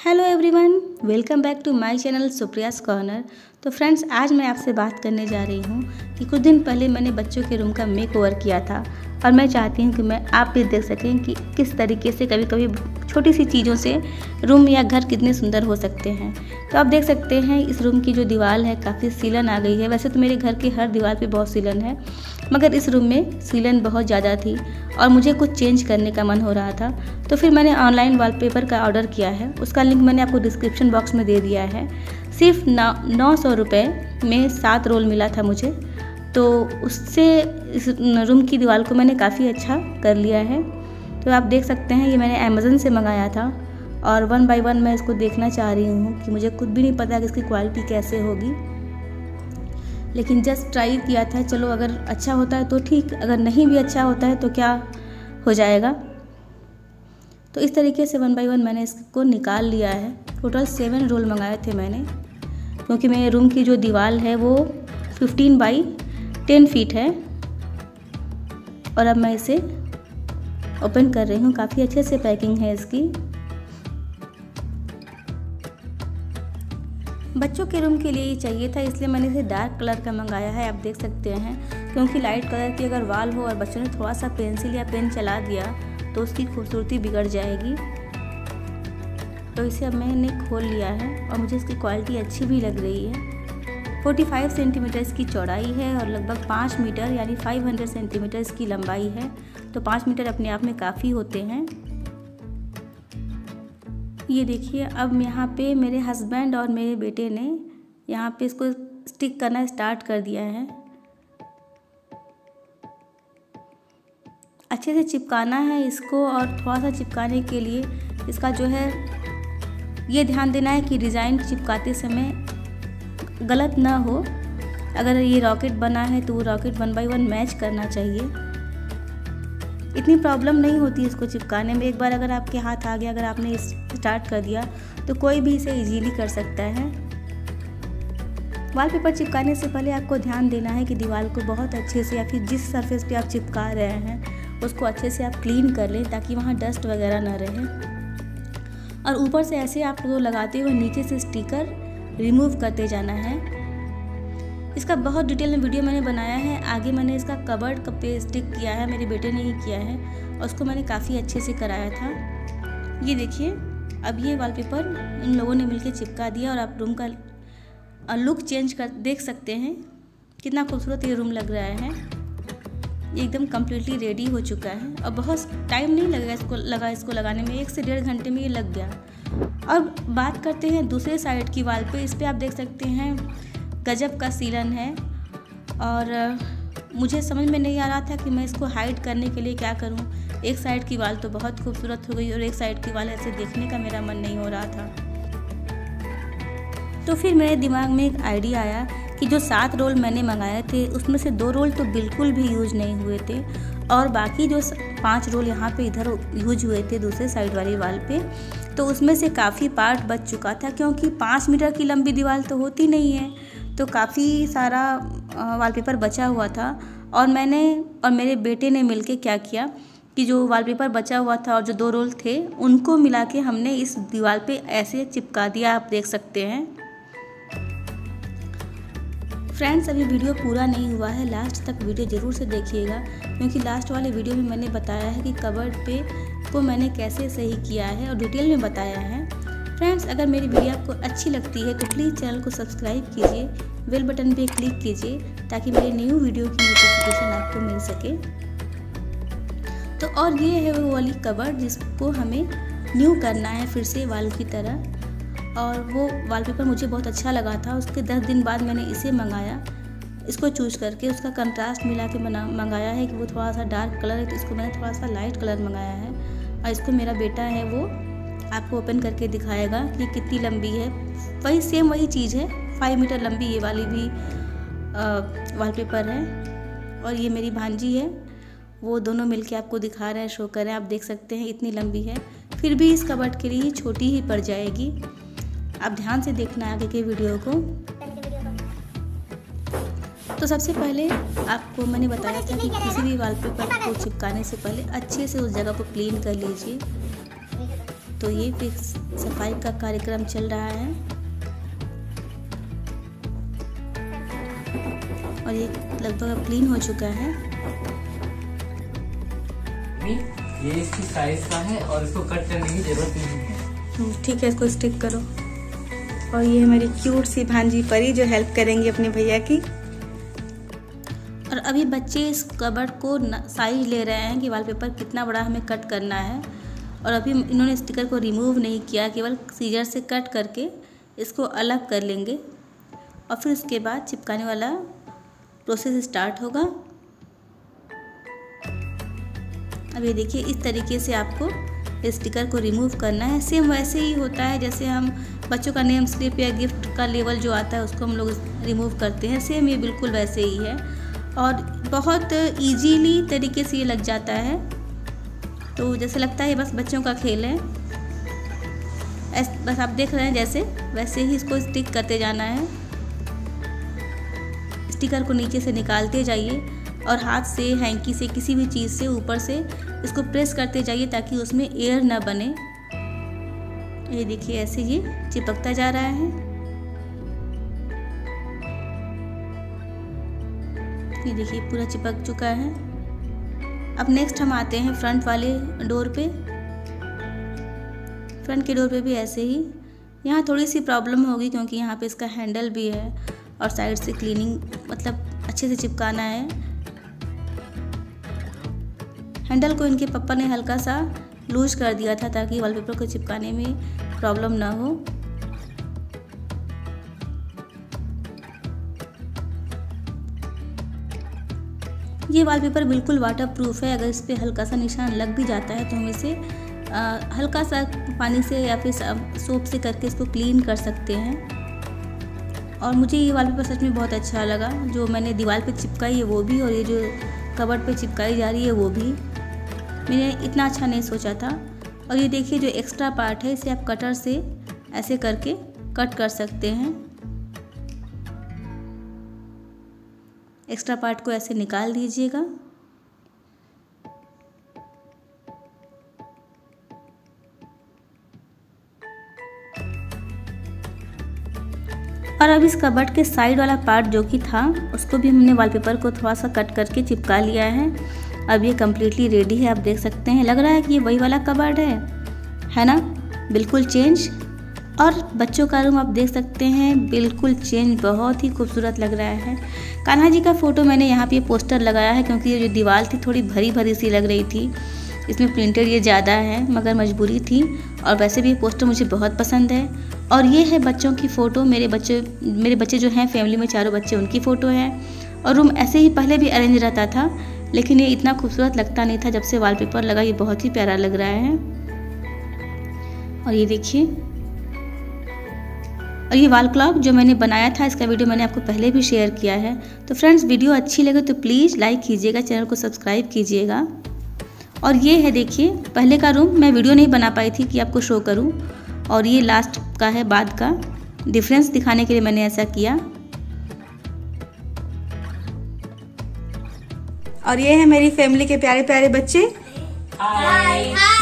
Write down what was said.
Hello everyone, welcome back to my channel Supriya's Corner. तो friends आज मैं आपसे बात करने जा रही हूँ कि कुछ दिन पहले मैंने बच्चों के रूम का मेक ओवर किया था और मैं चाहती हूँ कि मैं आप भी देख सकें कि किस तरीके से कभी कभी छोटी सी चीज़ों से रूम या घर कितने सुंदर हो सकते हैं तो आप देख सकते हैं इस रूम की जो दीवार है काफ़ी सीलन आ गई है वैसे तो मेरे घर के हर दीवार पे बहुत सीलन है मगर इस रूम में सीलन बहुत ज़्यादा थी और मुझे कुछ चेंज करने का मन हो रहा था तो फिर मैंने ऑनलाइन वॉलपेपर का ऑर्डर किया है उसका लिंक मैंने आपको डिस्क्रिप्शन बॉक्स में दे दिया है सिर्फ नौ नौ सौ रुपये में सात रोल मिला था मुझे तो उससे इस रूम की दीवार को मैंने काफ़ी अच्छा कर लिया है तो आप देख सकते हैं ये मैंने अमेज़न से मंगाया था और वन बाय वन मैं इसको देखना चाह रही हूँ कि मुझे खुद भी नहीं पता कि इसकी क्वालिटी कैसे होगी लेकिन जस्ट ट्राई किया था चलो अगर अच्छा होता है तो ठीक अगर नहीं भी अच्छा होता है तो क्या हो जाएगा तो इस तरीके से वन बाई वन मैंने इसको निकाल लिया है टोटल सेवन रोल मंगाए थे मैंने क्योंकि मेरे रूम की जो दीवार है वो फिफ्टीन बाई टेन फीट है और अब मैं इसे ओपन कर रही हूँ काफ़ी अच्छे से पैकिंग है इसकी बच्चों के रूम के लिए ही चाहिए था इसलिए मैंने इसे डार्क कलर का मंगाया है आप देख सकते हैं क्योंकि लाइट कलर की अगर वाल हो और बच्चों ने थोड़ा सा पेंसिल या पेन चला दिया तो उसकी खूबसूरती बिगड़ जाएगी तो इसे अब मैंने खोल लिया है और मुझे इसकी क्वालिटी अच्छी भी लग रही है 45 सेंटीमीटर इसकी चौड़ाई है और लगभग पाँच मीटर यानी 500 सेंटीमीटर इसकी लंबाई है तो पाँच मीटर अपने आप में काफ़ी होते हैं ये देखिए अब यहाँ पे मेरे हस्बैंड और मेरे बेटे ने यहाँ पे इसको स्टिक करना स्टार्ट कर दिया है अच्छे से चिपकाना है इसको और थोड़ा सा चिपकाने के लिए इसका जो है ये ध्यान देना है कि डिज़ाइन चिपकाते समय गलत ना हो अगर ये रॉकेट बना है तो वो rocket one by one match करना चाहिए इतनी प्रॉब्लम नहीं होती इसको चिपकाने में एक बार अगर आपके हाथ आ गया अगर आपने स्टार्ट कर दिया तो कोई भी इसे इजीली कर सकता है वॉलपेपर चिपकाने से पहले आपको ध्यान देना है कि दीवार को बहुत अच्छे से या फिर जिस सरफेस पे आप चिपका रहे हैं उसको अच्छे से आप क्लीन कर लें ताकि वहाँ डस्ट वगैरह ना रहे और ऊपर से ऐसे आप आपको लगाते हुए नीचे से स्टिकर रिमूव करते जाना है इसका बहुत डिटेल में वीडियो मैंने बनाया है आगे मैंने इसका कवर्ड कपे पे स्टिक किया है मेरे बेटे ने ही किया है और उसको मैंने काफ़ी अच्छे से कराया था ये देखिए अब ये वॉलपेपर इन लोगों ने मिलकर चिपका दिया और आप रूम का लुक चेंज कर देख सकते हैं कितना खूबसूरत ये रूम लग रहा है एकदम कम्प्लीटली रेडी हो चुका है और बहुत टाइम नहीं लगेगा इसको लगा इसको लगाने में एक से डेढ़ घंटे में ये लग गया अब बात करते हैं दूसरे साइड की वाल पे इस पर आप देख सकते हैं गजब का सीलन है और मुझे समझ में नहीं आ रहा था कि मैं इसको हाइड करने के लिए क्या करूं एक साइड की वाल तो बहुत खूबसूरत हो गई और एक साइड की वाल ऐसे देखने का मेरा मन नहीं हो रहा था तो फिर मेरे दिमाग में एक आइडिया आया कि जो सात रोल मैंने मंगाए थे उसमें से दो रोल तो बिल्कुल भी यूज नहीं हुए थे और बाकी जो पांच रोल यहाँ पे इधर यूज हुए थे दूसरे साइड वाली वाल पे तो उसमें से काफ़ी पार्ट बच चुका था क्योंकि पाँच मीटर की लंबी दीवार तो होती नहीं है तो काफ़ी सारा वॉलपेपर बचा हुआ था और मैंने और मेरे बेटे ने मिलके क्या किया कि जो वॉलपेपर बचा हुआ था और जो दो रोल थे उनको मिला के हमने इस दीवार पे ऐसे चिपका दिया आप देख सकते हैं फ्रेंड्स अभी वीडियो पूरा नहीं हुआ है लास्ट तक वीडियो ज़रूर से देखिएगा क्योंकि लास्ट वाले वीडियो में मैंने बताया है कि कवर पे को मैंने कैसे सही किया है और डिटेल में बताया है फ्रेंड्स अगर मेरी वीडियो आपको अच्छी लगती है तो प्लीज़ चैनल को सब्सक्राइब कीजिए बेल बटन पर क्लिक कीजिए ताकि मेरे न्यू वीडियो की नोटिफिकेशन आपको मिल सके तो और ये है वो वाली कवर जिसको हमें न्यू करना है फिर से वाल की तरह और वो वॉलपेपर मुझे बहुत अच्छा लगा था उसके दस दिन बाद मैंने इसे मंगाया इसको चूज करके उसका कंट्रास्ट मिला के मना मंगाया है कि वो थोड़ा सा डार्क कलर है तो इसको मैंने थोड़ा सा लाइट कलर मंगाया है और इसको मेरा बेटा है वो आपको ओपन करके दिखाएगा कि कितनी लंबी है वही सेम वही चीज़ है फाइव मीटर लंबी ये वाली भी वॉलपेपर है और ये मेरी भांजी है वो दोनों मिलके आपको दिखा रहे हैं शो कर रहे हैं आप देख सकते हैं इतनी लंबी है फिर भी इस कबट के लिए छोटी ही पड़ जाएगी आप ध्यान से देखना आगे के वीडियो को तो सबसे पहले आपको मैंने बताया था कि किसी भी वॉलपेपर को चिपकाने से पहले अच्छे से उस जगह को क्लीन कर लीजिए तो ये फिर सफाई का कार्यक्रम चल रहा है और ये लगभग क्लीन हो चुका है ये इसकी साइज का है और इसको कट करने की जरूरत नहीं है हम्म, ठीक है इसको स्टिक करो और ये हमारी क्यूट सी भांजी परी जो हेल्प करेंगी अपने भैया की और अभी बच्चे इस कबर्ड को साइज ले रहे हैं कि वॉलपेपर कितना बड़ा हमें कट करना है और अभी इन्होंने स्टिकर को रिमूव नहीं किया केवल सीजर से कट करके इसको अलग कर लेंगे और फिर उसके बाद चिपकाने वाला प्रोसेस स्टार्ट होगा अब ये देखिए इस तरीके से आपको स्टिकर को रिमूव करना है सेम वैसे ही होता है जैसे हम बच्चों का नेम स्लिप या गिफ्ट का लेवल जो आता है उसको हम लोग रिमूव करते हैं सेम ये बिल्कुल वैसे ही है और बहुत ईजीली तरीके से ये लग जाता है तो जैसे लगता है बस बच्चों का खेल है ऐस बस आप देख रहे हैं जैसे वैसे ही इसको स्टिक करते जाना है स्टिकर को नीचे से निकालते जाइए और हाथ से हैंकी से किसी भी चीज़ से ऊपर से इसको प्रेस करते जाइए ताकि उसमें एयर ना बने ये देखिए ऐसे ये चिपकता जा रहा है ये देखिए पूरा चिपक चुका है अब नेक्स्ट हम आते हैं फ्रंट वाले डोर पे फ्रंट के डोर पे भी ऐसे ही यहाँ थोड़ी सी प्रॉब्लम होगी क्योंकि यहाँ पे इसका हैंडल भी है और साइड से क्लीनिंग मतलब अच्छे से चिपकाना है हैंडल को इनके पप्पा ने हल्का सा लूज़ कर दिया था ताकि वॉलपेपर को चिपकाने में प्रॉब्लम ना हो ये वॉलपेपर बिल्कुल वाटर प्रूफ है अगर इस पर हल्का सा निशान लग भी जाता है तो हम इसे हल्का सा पानी से या फिर सोप से करके इसको क्लीन कर सकते हैं और मुझे ये वॉलपेपर सच में बहुत अच्छा लगा जो मैंने दीवार पे चिपकाई है वो भी और ये जो कबर्ड पे चिपकाई जा रही है वो भी मैंने इतना अच्छा नहीं सोचा था और ये देखिए जो एक्स्ट्रा पार्ट है इसे आप कटर से ऐसे करके कट कर सकते हैं एक्स्ट्रा पार्ट को ऐसे निकाल दीजिएगा और अब इस कबर्ड के साइड वाला पार्ट जो कि था उसको भी हमने वॉलपेपर को थोड़ा सा कट करके चिपका लिया है अब ये कम्प्लीटली रेडी है आप देख सकते हैं लग रहा है कि ये वही वाला कबर्ड है है ना बिल्कुल चेंज और बच्चों का रूम आप देख सकते हैं बिल्कुल चेंज बहुत ही खूबसूरत लग रहा है कान्हा जी का फ़ोटो मैंने यहाँ पे पोस्टर लगाया है क्योंकि ये जो दीवार थी थोड़ी भरी भरी सी लग रही थी इसमें प्रिंटेड ये ज़्यादा है मगर मजबूरी थी और वैसे भी ये पोस्टर मुझे बहुत पसंद है और ये है बच्चों की फ़ोटो मेरे बच्चे मेरे बच्चे जो हैं फैमिली में चारों बच्चे उनकी फ़ोटो है और रूम ऐसे ही पहले भी अरेंज रहता था लेकिन ये इतना खूबसूरत लगता नहीं था जब से वॉलपेपर लगा ये बहुत ही प्यारा लग रहा है और ये देखिए और ये वाल क्लॉक जो मैंने बनाया था इसका वीडियो मैंने आपको पहले भी शेयर किया है तो फ्रेंड्स वीडियो अच्छी लगे तो प्लीज़ लाइक कीजिएगा चैनल को सब्सक्राइब कीजिएगा और ये है देखिए पहले का रूम मैं वीडियो नहीं बना पाई थी कि आपको शो करूं और ये लास्ट का है बाद का डिफरेंस दिखाने के लिए मैंने ऐसा किया और ये है मेरी फैमिली के प्यारे प्यारे बच्चे हाय हाय